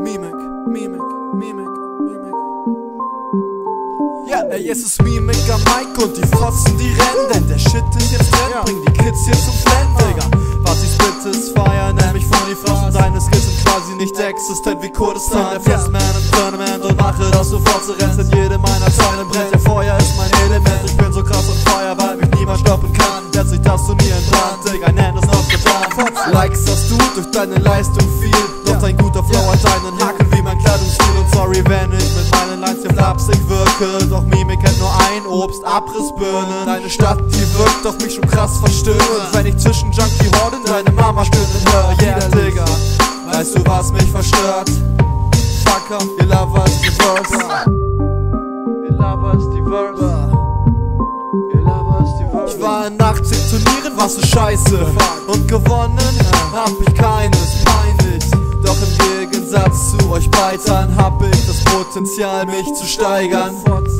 Mimik, Mimik, Mimik. Ja, ey, es ist Mimik am Mike und die Fotzen, die rennen, denn der Shit ist jetzt drin, ja. bring die Kids hier zum Flennen, Digga. Partys, Bittes, feiern, nämlich von die Flossen, deine Skills sind quasi nicht existent wie Kurdistan. Der Fressman im Tournament und mache das sofort zu rennen, jede meiner Zeilen brennt, ja Feuer ist mein Element, ich bin so krass und Feuer, weil mich niemand stoppen kann. Setz sich das Turnier in Brand, Digga, ein Hand ist noch getan. Likes hast du durch deine Leistung viel, doch dein guter wenn ich mit meinen Lines hier flapsig wirke, doch Mimik kennt nur ein Obst, Abrissbirnen. Deine Stadt, die wirkt auf mich schon krass verstörend, wenn ich zwischen Junkie Horden deine Mama stöhnen höre, yeah, Digga. Weißt du, was mich verstört? Fucker, ihr lovers die Verse. Ihr lovers die Verse. Ihr lovers die Verse. Ich war in 80 Turnieren, was so scheiße. Und gewonnen hab ich keines, peinlich. Doch im Gegensatz zu euch Beitern hab ich Potenzial, mich zu steigern.